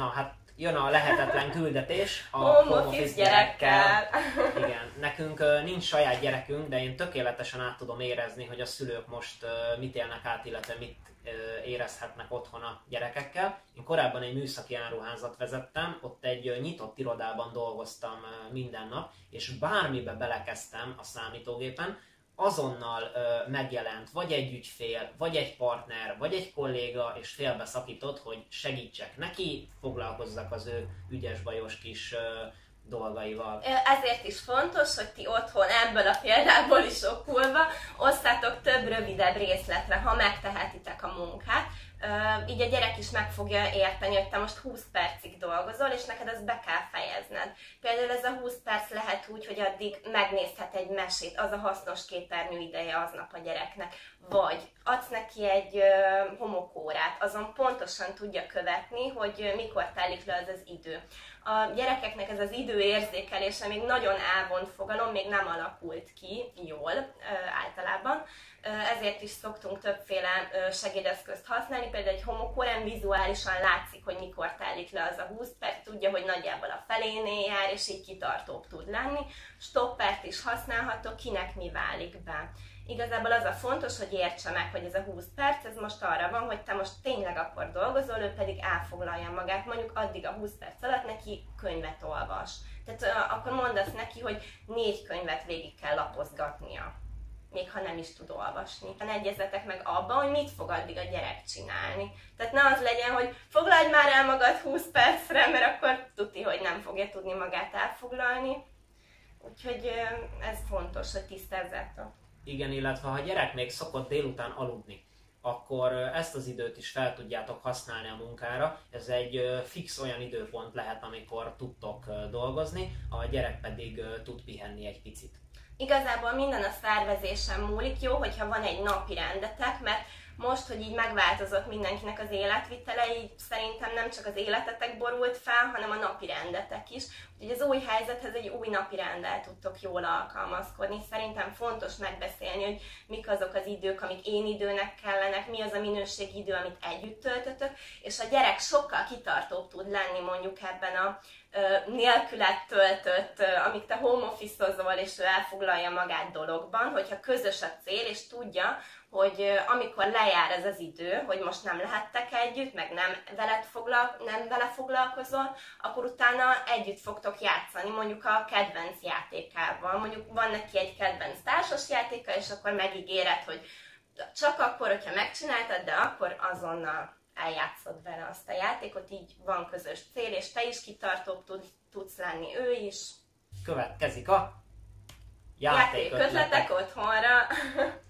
Na hát jön a lehetetlen küldetés a home office gyerekkel. Igen, nekünk nincs saját gyerekünk, de én tökéletesen át tudom érezni, hogy a szülők most mit élnek át, illetve mit érezhetnek otthon a gyerekekkel. Én korábban egy műszaki áruházat vezettem, ott egy nyitott irodában dolgoztam minden nap, és bármibe belekezdtem a számítógépen, azonnal ö, megjelent vagy egy ügyfél, vagy egy partner, vagy egy kolléga, és félbeszakított, hogy segítsek neki, foglalkozzak az ő ügyes-bajos kis ö, dolgaival. Ezért is fontos, hogy ti otthon ebből a példából is okulva osztátok több rövidebb részletre, ha megtehetitek a munkát, így a gyerek is meg fogja érteni, hogy te most 20 percig dolgozol, és neked azt be kell fejezned. Például ez a 20 perc lehet úgy, hogy addig megnézhet egy mesét, az a hasznos képernyő ideje aznap a gyereknek. Vagy adsz neki egy homokórát, azon pontosan tudja követni, hogy mikor telik le az az idő. A gyerekeknek ez az időérzékelése még nagyon elvont fogalom, még nem alakult ki jól általában, ezért is szoktunk többféle segédeszközt használni, például egy homokórán vizuálisan látszik, hogy mikor telik le az a 20 perc, tudja, hogy nagyjából a felénél jár, és így kitartóbb tud lenni. Stoppert is használható, kinek mi válik be. Igazából az a fontos, hogy értse meg, hogy ez a 20 perc, ez most arra van, hogy te most tényleg akkor dolgozol, ő pedig elfoglalja magát, mondjuk addig a 20 perc alatt neki könyvet olvas. Tehát akkor mondasz neki, hogy négy könyvet végig kell lapozgatnia még ha nem is tud olvasni. Egyezetek meg abban, hogy mit fog addig a gyerek csinálni. Tehát ne az legyen, hogy foglalj már el magad 20 percre, mert akkor tuti, hogy nem fogja tudni magát elfoglalni. Úgyhogy ez fontos, hogy tisztázzátok. Igen, illetve ha a gyerek még szokott délután aludni, akkor ezt az időt is fel tudjátok használni a munkára. Ez egy fix olyan időpont lehet, amikor tudtok dolgozni, a gyerek pedig tud pihenni egy picit. Igazából minden a szervezésen múlik, jó, hogyha van egy napi rendetek, mert most, hogy így megváltozott mindenkinek az életvitele, így szerintem nem csak az életetek borult fel, hanem a napi rendetek is. Úgyhogy az új helyzethez egy új napi rendel tudtok jól alkalmazkodni. Szerintem fontos megbeszélni, hogy mik azok az idők, amik én időnek kellenek, mi az a minőségi idő, amit együtt töltötök, és a gyerek sokkal kitartóbb tud lenni mondjuk ebben a nélkület töltött, amíg te home office és ő elfoglalja magát dologban, hogyha közös a cél, és tudja, hogy amikor lejár ez az idő, hogy most nem lehettek együtt, meg nem, veled foglal, nem vele foglalkozol, akkor utána együtt fogtok játszani, mondjuk a kedvenc játékával. Mondjuk van neki egy kedvenc társas játéka, és akkor megígéred, hogy csak akkor, hogyha megcsináltad, de akkor azonnal eljátszod vele azt a játékot, így van közös cél, és te is kitartóbb tud, tudsz lenni, ő is. Következik a játék, ötletek otthonra.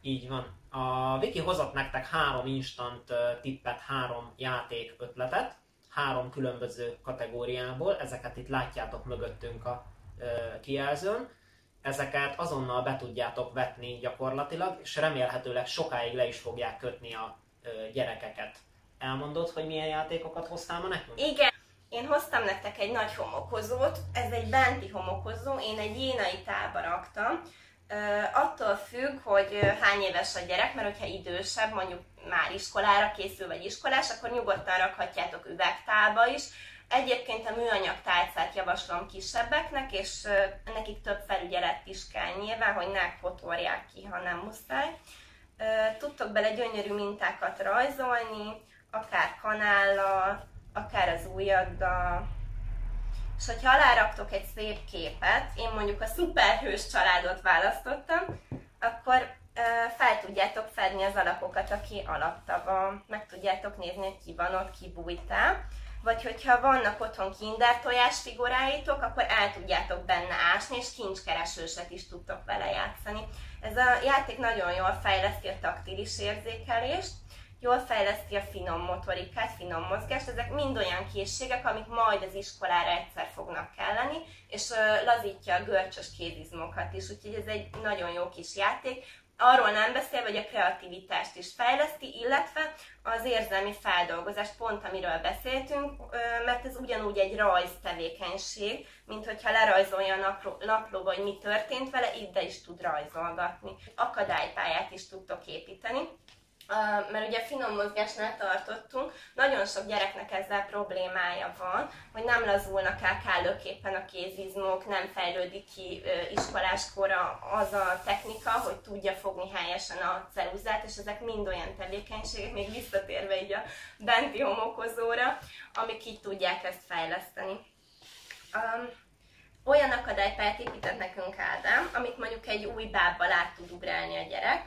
Így van. A Viki hozott nektek három instant tippet, három játék ötletet, három különböző kategóriából, ezeket itt látjátok mögöttünk a kijelzőn. Ezeket azonnal be tudjátok vetni gyakorlatilag, és remélhetőleg sokáig le is fogják kötni a gyerekeket. Elmondod, hogy milyen játékokat hoztál ma nekünk? Igen. Én hoztam nektek egy nagy homokozót, ez egy benti homokozó, én egy jénai tálba raktam, attól függ, hogy hány éves a gyerek, mert hogyha idősebb, mondjuk már iskolára készül, vagy iskolás, akkor nyugodtan rakhatjátok üvegtálba is. Egyébként a műanyag tálcát javaslom kisebbeknek, és nekik több felügyelet is kell nyilván, hogy ne potorják ki, ha nem muszáj. Tudtok bele gyönyörű mintákat rajzolni, akár kanállal, akár az ujjaddal, és hogyha aláraktok egy szép képet, én mondjuk a szuperhős családot választottam, akkor fel tudjátok fedni az alapokat, aki alatta van, meg tudjátok nézni, hogy ki van ott, ki bújtál. Vagy hogyha vannak otthon kinder tojás figuráitok, akkor el tudjátok benne ásni, és kincskeresőset is tudtok vele játszani. Ez a játék nagyon jól fejleszti a taktilis érzékelést, jól fejleszti a finom motorikát, finom mozgást, ezek mind olyan készségek, amik majd az iskolára egyszer fognak kelleni, és lazítja a görcsös kézizmokat is, úgyhogy ez egy nagyon jó kis játék. Arról nem beszél, hogy a kreativitást is fejleszti, illetve az érzelmi feldolgozást, pont amiről beszéltünk, mert ez ugyanúgy egy rajz tevékenység, mint hogyha lerajzolja a napló, naplóba, hogy mi történt vele, ide is tud rajzolgatni. Akadálypályát is tudtok építeni mert ugye finom mozgásnál tartottunk, nagyon sok gyereknek ezzel problémája van, hogy nem lazulnak el kellőképpen a kézizmok, nem fejlődik ki iskoláskora az a technika, hogy tudja fogni helyesen a ceruzát, és ezek mind olyan tevékenységek, még visszatérve így a benti homokozóra, amik így tudják ezt fejleszteni. Um, olyan akadálypályát épített nekünk Ádám, amit mondjuk egy új bábbal át tud ugrálni a gyerek.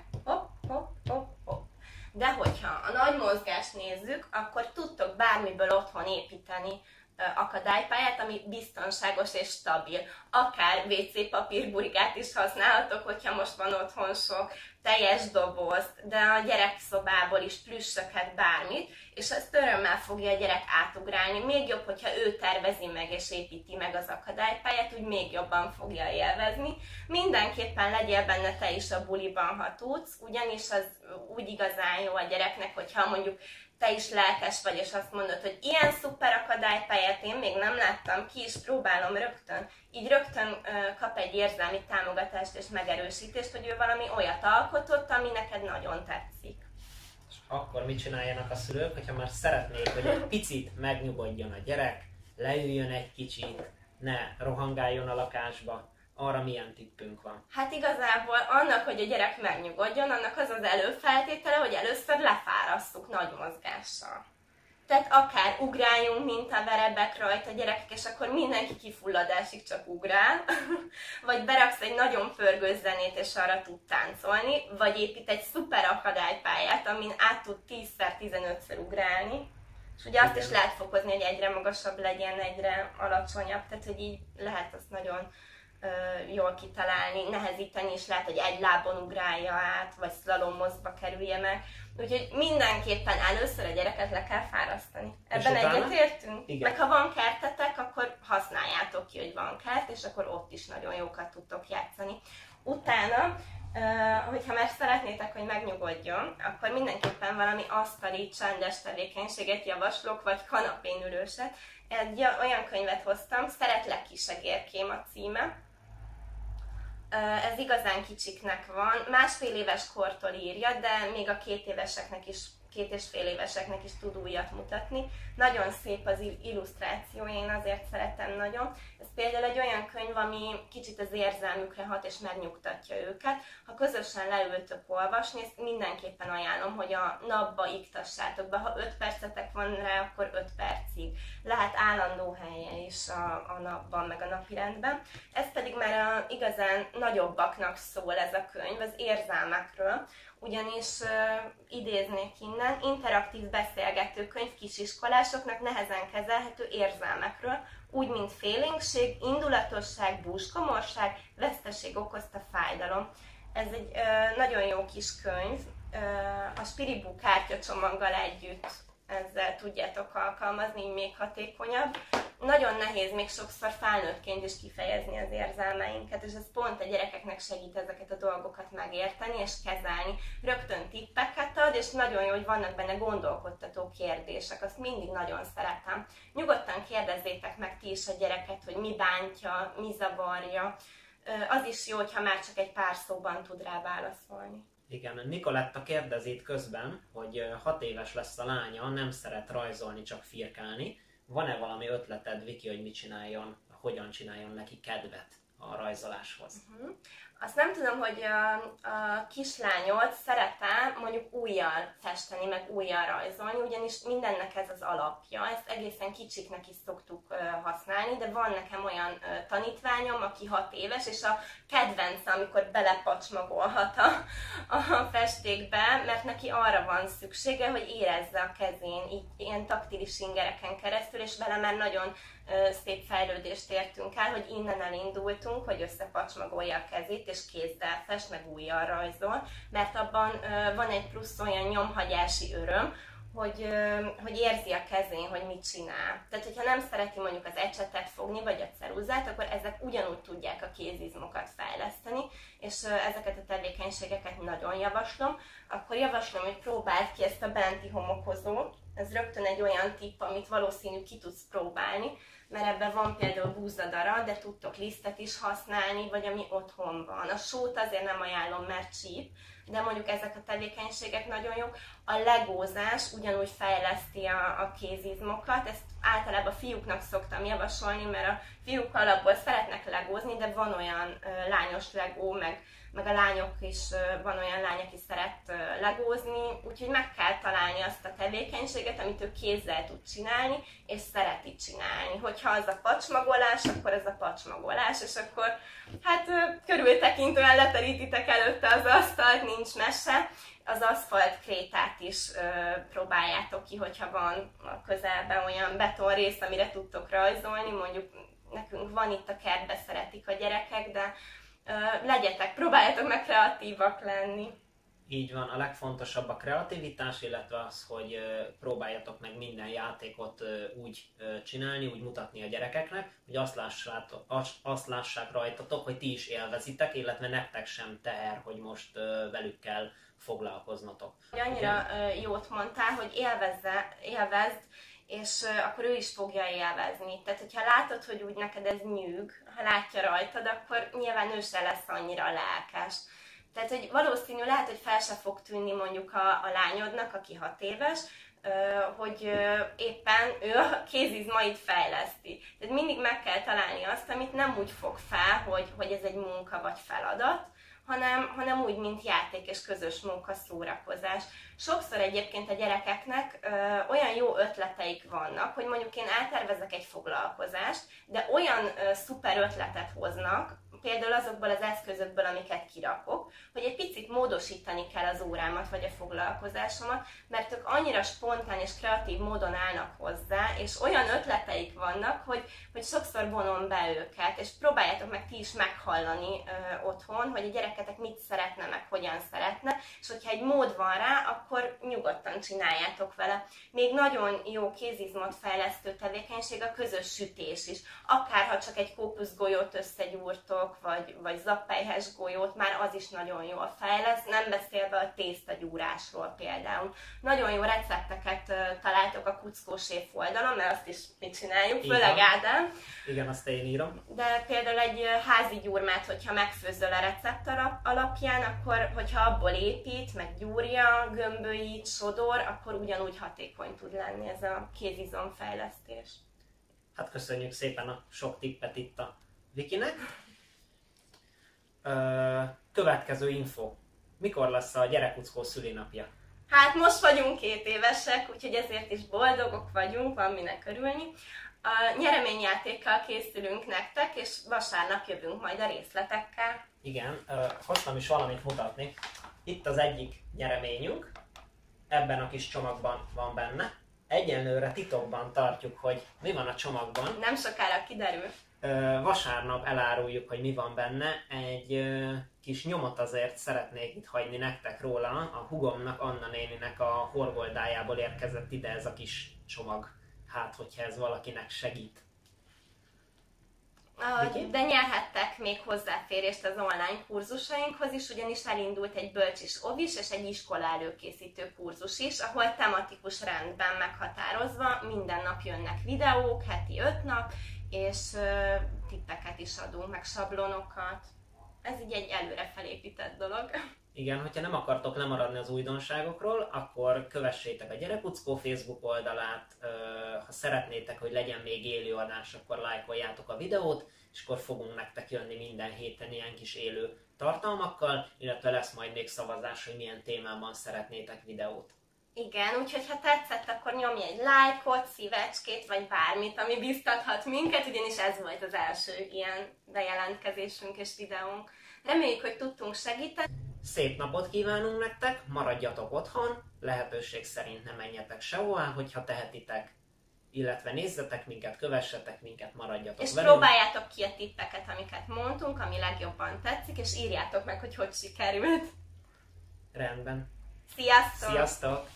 De hogyha a nagy mozgást nézzük, akkor tudtok bármiből otthon építeni akadálypályát, ami biztonságos és stabil. Akár WC papírburigát is használhatok, hogyha most van otthon sok teljes dobozt, de a gyerekszobából is plüssöket, bármit, és ezt örömmel fogja a gyerek átugrálni. Még jobb, hogyha ő tervezi meg és építi meg az akadálypályát, úgy még jobban fogja élvezni. Mindenképpen legyél benne te is a buliban, ha tudsz, ugyanis az úgy igazán jó a gyereknek, hogyha mondjuk te is lelkes vagy, és azt mondod, hogy ilyen szuper akadálypályát én még nem láttam, ki is próbálom rögtön. Így rögtön kap egy érzelmi támogatást és megerősítést, hogy ő valami olyat alkotott, ami neked nagyon tetszik. És akkor mit csináljanak a szülők, hogyha már szeretnék, hogy egy picit megnyugodjon a gyerek, leüljön egy kicsit, ne rohangáljon a lakásba, arra milyen tippünk van? Hát igazából annak, hogy a gyerek megnyugodjon, annak az az előfeltétele, hogy először lefárasztuk nagy mozgással. Tehát akár ugráljunk, mint a verebek rajta gyerekek, és akkor mindenki kifulladásig csak ugrál, vagy beraksz egy nagyon pörgős zenét, és arra tud táncolni, vagy épít egy szuper akadálypályát, amin át tud 10-15-szer ugrálni, és ugye azt is lehet fokozni, hogy egyre magasabb legyen, egyre alacsonyabb, tehát hogy így lehet azt nagyon jól kitalálni, nehezíteni is lehet, hogy egy lábon ugrálja át, vagy szlalomozba kerülje meg. Úgyhogy mindenképpen először a gyereket le kell fárasztani. Ebben egyetértünk? Meg ha van kertetek, akkor használjátok ki, hogy van kert, és akkor ott is nagyon jókat tudtok játszani. Utána, hogyha már szeretnétek, hogy megnyugodjon, akkor mindenképpen valami asztali, csendes tevékenységet javaslok, vagy kanapén ülőset. Egy olyan könyvet hoztam, Szeretlek kisegérkém a címe, ez igazán kicsiknek van, másfél éves kortól írja, de még a két éveseknek is két és fél éveseknek is tud újat mutatni. Nagyon szép az illusztráció, én azért szeretem nagyon. Ez például egy olyan könyv, ami kicsit az érzelmükre hat és megnyugtatja őket. Ha közösen leültök olvasni, ezt mindenképpen ajánlom, hogy a napba iktassátok be. Ha 5 percetek van rá, akkor 5 percig. Lehet állandó helye is a, a napban, meg a napirendben. Ez pedig már a, igazán nagyobbaknak szól ez a könyv, az érzelmekről ugyanis uh, idéznék innen, interaktív beszélgetőkönyv kisiskolásoknak nehezen kezelhető érzelmekről, úgy, mint félénkség, indulatosság, búskomorság, veszteség okozta fájdalom. Ez egy uh, nagyon jó kis könyv, uh, a Spiribu kártyacsomaggal együtt ezzel tudjátok alkalmazni, így még hatékonyabb. Nagyon nehéz még sokszor felnőttként is kifejezni az érzelmeinket, és ez pont a gyerekeknek segít ezeket a dolgokat megérteni és kezelni. Rögtön tippeket ad, és nagyon jó, hogy vannak benne gondolkodtató kérdések, azt mindig nagyon szeretem. Nyugodtan kérdezzétek meg ti is a gyereket, hogy mi bántja, mi zavarja. Az is jó, hogyha már csak egy pár szóban tud rá válaszolni. Igen, Nikoletta kérdezi itt közben, hogy hat éves lesz a lánya, nem szeret rajzolni, csak firkálni. Van-e valami ötleted, Viki, hogy mit csináljon, hogyan csináljon neki kedvet a rajzoláshoz? Uh-huh. Azt nem tudom, hogy a, a kislányot szerete mondjuk újjal festeni, meg újjal rajzolni, ugyanis mindennek ez az alapja. Ezt egészen kicsiknek is szoktuk használni, de van nekem olyan tanítványom, aki hat éves, és a kedvence, amikor belepacsmagolhat a, a festékbe, mert neki arra van szüksége, hogy érezze a kezén, így ilyen taktilis ingereken keresztül, és vele már nagyon szép fejlődést értünk el, hogy innen elindultunk, hogy összepacsmagolja a kezét, és kézzel fest, meg újjal rajzol, mert abban van egy plusz olyan nyomhagyási öröm, hogy, hogy érzi a kezén, hogy mit csinál. Tehát, hogyha nem szereti mondjuk az ecsetet fogni, vagy a ceruzát, akkor ezek ugyanúgy tudják a kézizmokat fejleszteni, és ezeket a tevékenységeket nagyon javaslom. Akkor javaslom, hogy próbáld ki ezt a benti homokozót. Ez rögtön egy olyan tipp, amit valószínű ki tudsz próbálni, mert ebben van például búzadara, de tudtok lisztet is használni, vagy ami otthon van. A sót azért nem ajánlom, mert csíp, de mondjuk ezek a tevékenységek nagyon jók. A legózás ugyanúgy fejleszti a, a kézizmokat, ezt általában fiúknak szoktam javasolni, mert a fiúk alapból szeretnek legózni, de van olyan ö, lányos legó, meg, meg a lányok is, ö, van olyan lány, aki szeret ö, legózni, úgyhogy meg kell találni azt a tevékenységet, amit ő kézzel tud csinálni, és szereti csinálni. Hogyha az a pacsmagolás, akkor ez a pacsmagolás, és akkor hát ö, körültekintően leterítitek előtte az asztalt, nincs mese, az aszfalt krétát is ö, próbáljátok ki, hogyha van a közelben olyan beton rész, amire tudtok rajzolni, mondjuk nekünk van itt a kertbe, szeretik a gyerekek, de ö, legyetek, próbáljátok meg kreatívak lenni. Így van, a legfontosabb a kreativitás, illetve az, hogy próbáljatok meg minden játékot úgy csinálni, úgy mutatni a gyerekeknek, hogy azt, lássátok, azt, lássák rajtatok, hogy ti is élvezitek, illetve nektek sem teher, hogy most velük kell foglalkoznatok. Annyira jót mondtál, hogy élvezze, élvezd, és akkor ő is fogja élvezni. Tehát, hogyha látod, hogy úgy neked ez nyűg, ha látja rajtad, akkor nyilván ő se lesz annyira lelkes. Tehát, hogy valószínű lehet, hogy fel se fog tűnni mondjuk a, a lányodnak, aki hat éves, hogy éppen ő a kézizmait fejleszti. Tehát mindig meg kell találni azt, amit nem úgy fog fel, hogy, hogy ez egy munka vagy feladat, hanem, hanem úgy, mint játék és közös munka, szórakozás. Sokszor egyébként a gyerekeknek ö, olyan jó ötleteik vannak, hogy mondjuk én eltervezek egy foglalkozást, de olyan ö, szuper ötletet hoznak, például azokból az eszközökből, amiket kirakok, hogy egy picit módosítani kell az órámat vagy a foglalkozásomat, mert ők annyira spontán és kreatív módon állnak hozzá, és olyan ötleteik vannak, hogy, hogy sokszor vonom be őket, és próbáljátok meg ti is meghallani ö, otthon, hogy a gyereketek mit szeretne, meg hogyan szeretne, és hogyha egy mód van rá, akkor nyugodtan csináljátok vele. Még nagyon jó kézizmot fejlesztő tevékenység a közös sütés is. Akár ha csak egy kókuszgolyót összegyúrtok, vagy, vagy zappelyhes golyót, már az is nagyon jól fejlesz, nem beszélve a tésztagyúrásról például. Nagyon jó recepteket találtok a Kuckós év oldalon, mert azt is mi csináljuk, Így főleg. Ádám. Igen, azt én írom. De például egy házi gyurmát, hogyha megfőzöl a recept alap- alapján, akkor hogyha abból épít, meg gyúrja, gömbölyít, sodor, akkor ugyanúgy hatékony tud lenni ez a kézizomfejlesztés. Hát köszönjük szépen a sok tippet itt a Vikinek. Ö, következő info. Mikor lesz a gyerekuckó szülinapja? Hát most vagyunk két évesek, úgyhogy ezért is boldogok vagyunk, van minek örülni. A nyereményjátékkal készülünk nektek, és vasárnap jövünk majd a részletekkel. Igen, hoztam is valamit mutatni. Itt az egyik nyereményünk, ebben a kis csomagban van benne. Egyenlőre titokban tartjuk, hogy mi van a csomagban. Nem sokára kiderül. Vasárnap eláruljuk, hogy mi van benne. Egy kis nyomot azért szeretnék itt hagyni nektek róla. A hugomnak, Anna néninek a horgoldájából érkezett ide ez a kis csomag. Hát, hogyha ez valakinek segít. De nyerhettek még hozzáférést az online kurzusainkhoz is, ugyanis elindult egy bölcsis ovis és egy iskola előkészítő kurzus is, ahol tematikus rendben meghatározva minden nap jönnek videók, heti öt nap, és tippeket is adunk, meg sablonokat. Ez így egy előre felépített dolog. Igen, hogyha nem akartok lemaradni az újdonságokról, akkor kövessétek a Gyerekuckó Facebook oldalát, ha szeretnétek, hogy legyen még élő adás, akkor lájkoljátok a videót, és akkor fogunk nektek jönni minden héten ilyen kis élő tartalmakkal, illetve lesz majd még szavazás, hogy milyen témában szeretnétek videót. Igen, úgyhogy ha tetszett, akkor nyomj egy lájkot, szívecskét, vagy bármit, ami biztathat minket, ugyanis ez volt az első ilyen bejelentkezésünk és videónk. Reméljük, hogy tudtunk segíteni. Szép napot kívánunk nektek, maradjatok otthon, lehetőség szerint nem menjetek sehová, hogyha tehetitek, illetve nézzetek minket, kövessetek minket, maradjatok És velünk. próbáljátok ki a tippeket, amiket mondtunk, ami legjobban tetszik, és írjátok meg, hogy hogy sikerült. Rendben. Sziasztok! Sziasztok!